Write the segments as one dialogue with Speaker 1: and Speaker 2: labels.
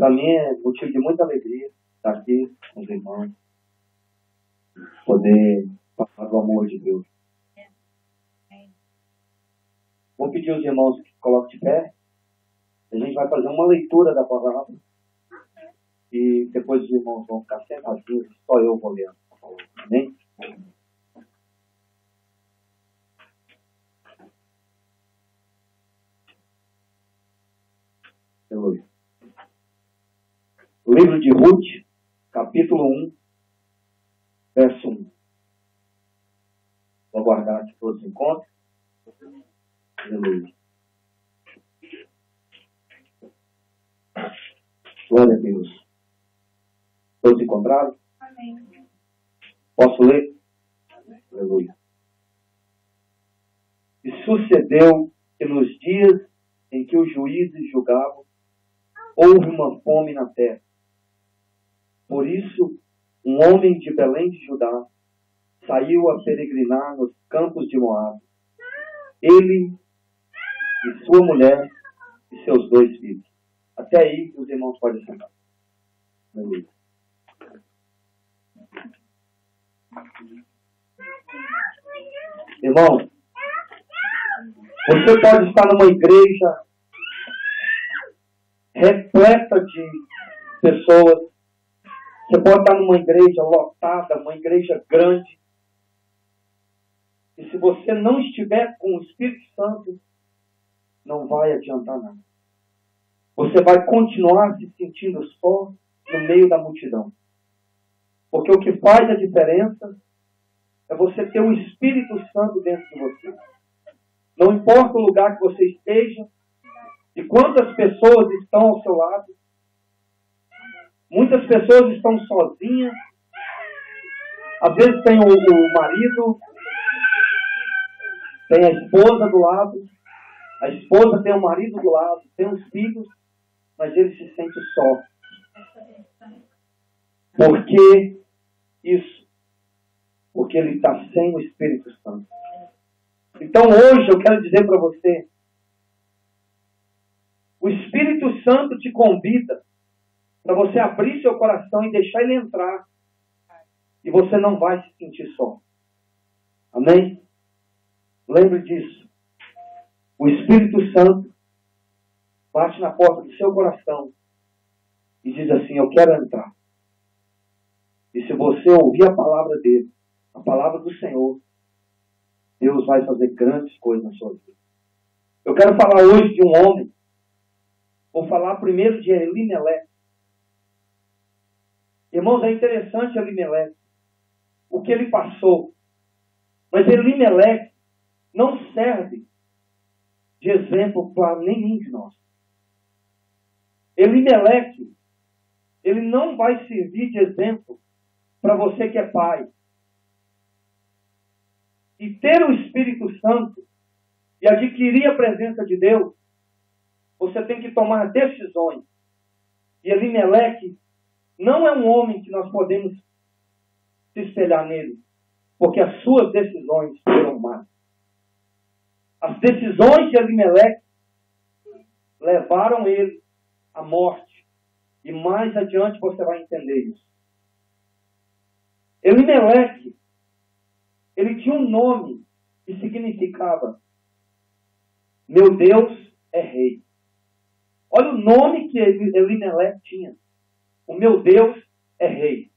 Speaker 1: Para mim é motivo de muita alegria estar aqui com os irmãos, poder falar do amor de Deus. Vou pedir aos irmãos que coloquem de pé. A gente vai fazer uma leitura da palavra. E depois os irmãos vão ficar sentadinhos, só eu vou ler. Amém? Aleluia. Livro de Ruth, capítulo 1, verso 1. Vou aguardar que todos encontrem. Aleluia. Glória a Deus. Todos encontraram? Amém. Posso ler? Aleluia. E sucedeu que nos dias em que os juízes julgavam, houve uma fome na terra. Por isso, um homem de Belém de Judá saiu a peregrinar nos campos de Moab. Ele e sua mulher e seus dois filhos. Até aí, os irmãos podem sentar. Aleluia. Irmão, você pode estar numa igreja repleta de pessoas. Você pode estar numa igreja lotada, uma igreja grande. E se você não estiver com o Espírito Santo, não vai adiantar nada. Você vai continuar se sentindo só no meio da multidão. Porque o que faz a diferença é você ter o Espírito Santo dentro de você. Não importa o lugar que você esteja e quantas pessoas estão ao seu lado. Muitas pessoas estão sozinhas. Às vezes tem o, o marido, tem a esposa do lado, a esposa tem o marido do lado, tem os filhos, mas ele se sente só. Por que isso? Porque ele está sem o Espírito Santo. Então hoje eu quero dizer para você: o Espírito Santo te convida para você abrir seu coração e deixar ele entrar. E você não vai se sentir só. Amém? Lembre disso. O Espírito Santo bate na porta do seu coração e diz assim: Eu quero entrar. E se você ouvir a palavra dele, a palavra do Senhor, Deus vai fazer grandes coisas na sua vida. Eu quero falar hoje de um homem. Vou falar primeiro de Elimelech. Irmãos, é interessante Elimelech. O que ele passou. Mas Elimelech não serve de exemplo para nenhum de nós. Elimelech, ele não vai servir de exemplo para você que é pai. E ter o Espírito Santo e adquirir a presença de Deus, você tem que tomar decisões. E Elimelech não é um homem que nós podemos se espelhar nele, porque as suas decisões foram más. As decisões de Elimelech levaram ele à morte. E mais adiante você vai entender isso. Elimelech, ele tinha um nome que significava meu Deus é rei. Olha o nome que Elimelech tinha. O meu Deus é rei.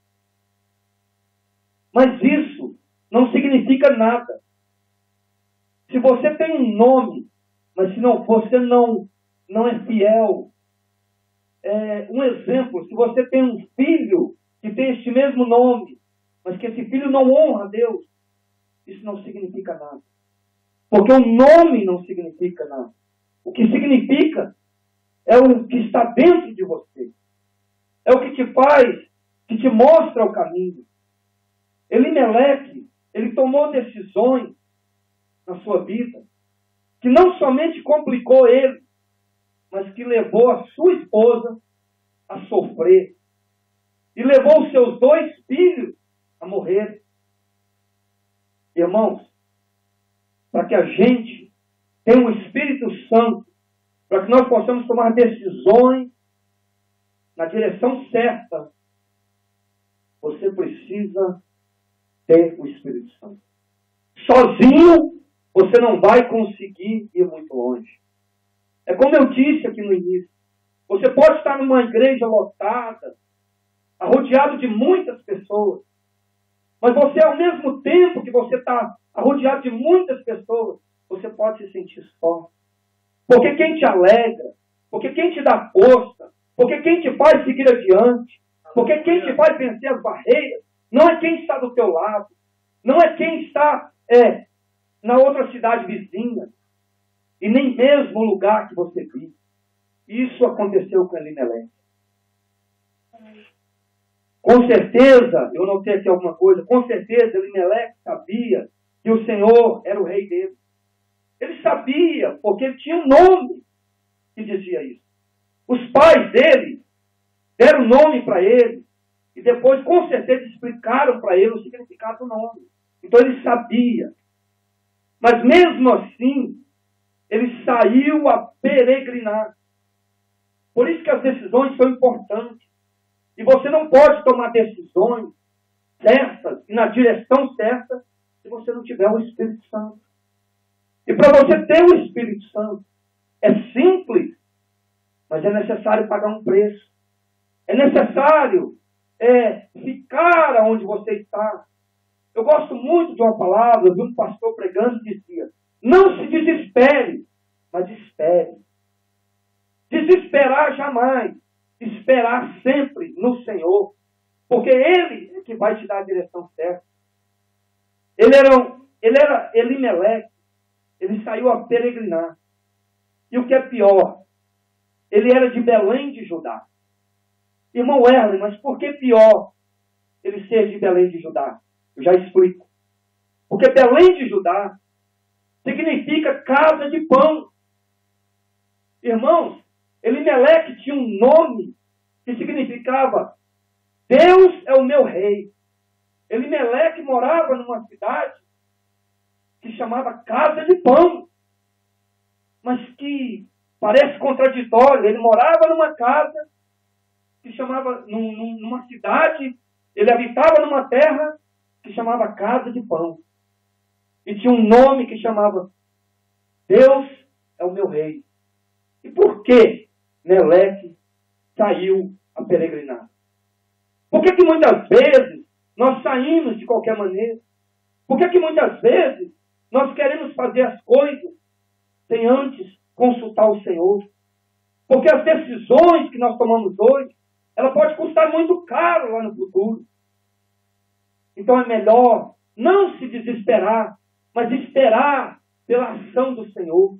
Speaker 1: Mas isso não significa nada. Se você tem um nome, mas se não você não não é fiel, é, um exemplo, se você tem um filho que tem este mesmo nome, mas que esse filho não honra a Deus, isso não significa nada. Porque o nome não significa nada. O que significa é o que está dentro de você. É o que te faz, que te mostra o caminho. Elimelec, ele tomou decisões na sua vida que não somente complicou ele, mas que levou a sua esposa a sofrer. E levou os seus dois filhos a morrer. Irmãos, para que a gente tenha um Espírito Santo, para que nós possamos tomar decisões na direção certa, você precisa ter o Espírito Santo. Sozinho, você não vai conseguir ir muito longe. É como eu disse aqui no início. Você pode estar numa igreja lotada, rodeado de muitas pessoas, mas você, ao mesmo tempo que você está rodeado de muitas pessoas, você pode se sentir só. Porque quem te alegra, porque quem te dá força, porque quem te faz seguir adiante, porque quem te faz vencer as barreiras, não é quem está do teu lado, não é quem está é, na outra cidade vizinha, e nem mesmo o lugar que você vive. Isso aconteceu com Elimelech. Com certeza, eu notei aqui alguma coisa, com certeza Elimelech sabia que o Senhor era o rei dele. Ele sabia, porque ele tinha um nome que dizia isso. Os pais dele deram nome para ele e depois, com certeza, explicaram para ele o significado do nome. Então ele sabia. Mas mesmo assim, ele saiu a peregrinar. Por isso que as decisões são importantes. E você não pode tomar decisões certas e na direção certa se você não tiver o Espírito Santo. E para você ter o Espírito Santo, é simples, mas é necessário pagar um preço. É necessário é, ficar onde você está. Eu gosto muito de uma palavra de um pastor pregando que dizia: Não se desespere, mas espere. Desesperar jamais. Esperar sempre no Senhor. Porque Ele é que vai te dar a direção certa. Ele era, ele era Elimeleque. Ele saiu a peregrinar. E o que é pior, ele era de Belém de Judá. Irmão Erlen, mas por que pior ele ser de Belém de Judá? Eu já explico. Porque Belém de Judá significa casa de pão. Irmãos, Elimeleque tinha um nome que significava Deus é o meu rei. Elimeleque morava numa cidade que chamava Casa de Pão, mas que parece contraditório. Ele morava numa casa que chamava, num, numa cidade, ele habitava numa terra que chamava Casa de Pão. E tinha um nome que chamava Deus é o meu rei. E por que Meleque saiu a peregrinar? Por que, que muitas vezes nós saímos de qualquer maneira? Por que, que muitas vezes nós queremos fazer as coisas sem antes consultar o Senhor? Porque as decisões que nós tomamos hoje, ela pode custar muito caro lá no futuro. Então é melhor não se desesperar, mas esperar pela ação do Senhor.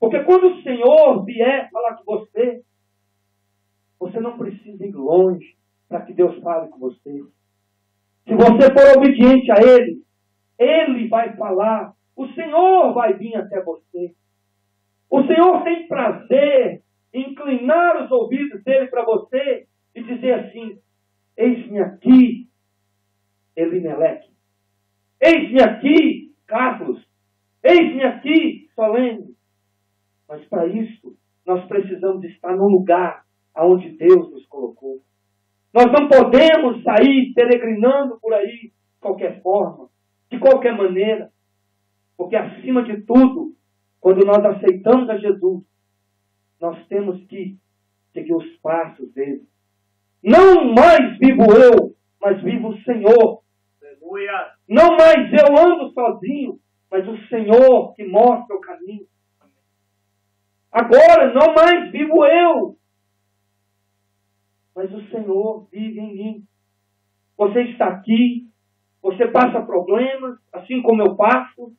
Speaker 1: Porque quando o Senhor vier falar com você, você não precisa ir longe para que Deus fale com você. Se você for obediente a Ele, Ele vai falar, o Senhor vai vir até você. O Senhor tem prazer em inclinar os ouvidos dele para você e dizer assim: Eis-me aqui, Elimeleque. Eis-me aqui, Carlos. Eis-me aqui, Solene. Mas para isso, nós precisamos estar no lugar aonde Deus nos colocou. Nós não podemos sair peregrinando por aí de qualquer forma, de qualquer maneira. Porque acima de tudo, quando nós aceitamos a Jesus, nós temos que seguir os passos dele. Não mais vivo eu, mas vivo o Senhor. Aleluia. Não mais eu ando sozinho, mas o Senhor que mostra o caminho. Agora não mais vivo eu, mas o Senhor vive em mim. Você está aqui, você passa problemas, assim como eu passo,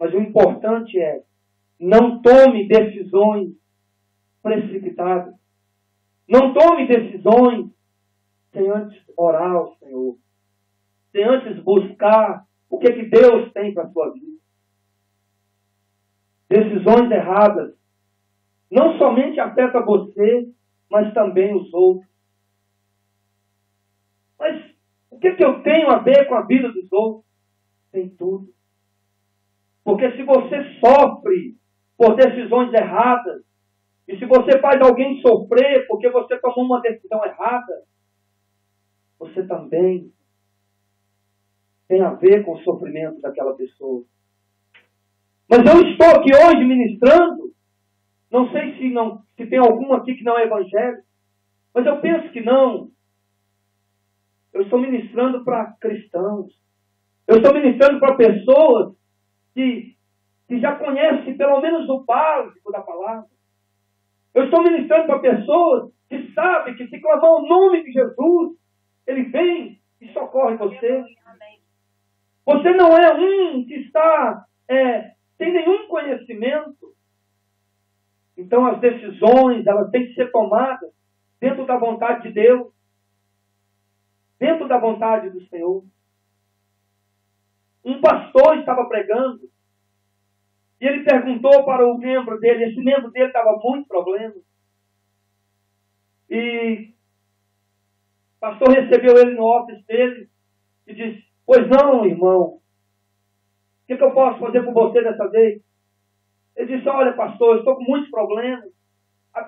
Speaker 1: mas o importante é não tome decisões precipitadas. Não tome decisões sem antes orar ao Senhor. Sem antes buscar o que, que Deus tem para a sua vida. Decisões erradas não somente afeta você, mas também os outros. Mas o que, que eu tenho a ver com a vida dos outros? Tem tudo. Porque se você sofre por decisões erradas, E se você faz alguém sofrer porque você tomou uma decisão errada, você também tem a ver com o sofrimento daquela pessoa. Mas eu estou aqui hoje ministrando, não sei se, não, se tem algum aqui que não é evangélico, mas eu penso que não. Eu estou ministrando para cristãos. Eu estou ministrando para pessoas que, que já conhecem pelo menos o básico da palavra. Eu estou ministrando para pessoas que sabem que se clamar o nome de Jesus, ele vem e socorre você. Você não é um que está é, sem nenhum conhecimento. Então as decisões elas têm que ser tomadas dentro da vontade de Deus, dentro da vontade do Senhor. Um pastor estava pregando e ele perguntou para o membro dele, esse membro dele estava muito problema. E o pastor recebeu ele no office dele e disse, pois não, irmão, o que, que eu posso fazer por você dessa vez? Ele disse, olha pastor, eu estou com muitos problemas.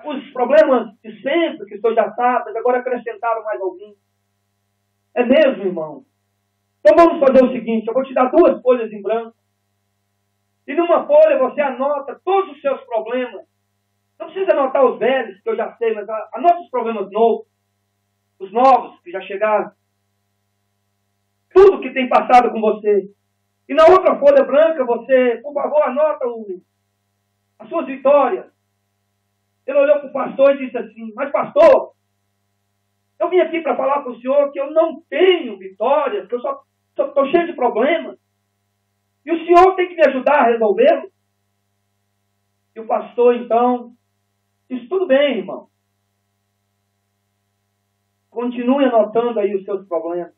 Speaker 1: Os problemas de sempre, que senhor já sabe, agora acrescentaram mais alguns. É mesmo, irmão? Então vamos fazer o seguinte, eu vou te dar duas folhas em branco. E numa folha você anota todos os seus problemas. Não precisa anotar os velhos, que eu já sei, mas anota os problemas novos. Os novos que já chegaram. Tudo que tem passado com você. E na outra folha branca você, por favor, anota o, as suas vitórias. Ele olhou para o pastor e disse assim, mas pastor, eu vim aqui para falar para o senhor que eu não tenho vitórias, que eu só estou cheio de problemas. E o senhor tem que me ajudar a resolvê-lo. E o pastor, então, disse: tudo bem, irmão. Continue anotando aí os seus problemas.